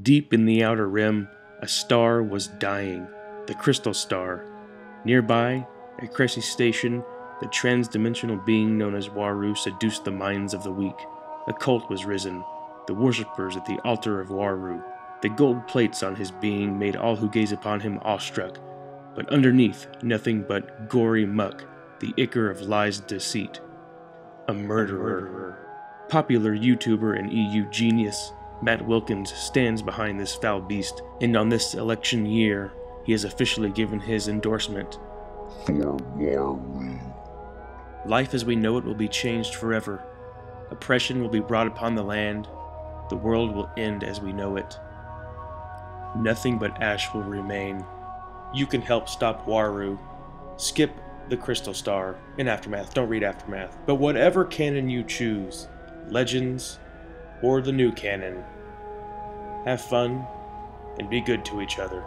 Deep in the outer rim, a star was dying, the Crystal Star. Nearby, at Crseih Station, the transdimensional being known as Waru seduced the minds of the weak. A cult was risen, the worshippers at the altar of Waru. The gold plates on his being made all who gaze upon him awestruck, but underneath, nothing but gory muck, the ichor of lies deceit. A murderer. Popular YouTuber and EU genius, Matt Wilkins, stands behind this foul beast, and on this election year, he has officially given his endorsement. For Waru. Life as we know it will be changed forever. Oppression will be brought upon the land. The world will end as we know it. Nothing but ash will remain. You can help stop Waru. Skip the Crystal Star in Aftermath. Don't read Aftermath. But whatever canon you choose, Legends or the new canon, have fun and be good to each other.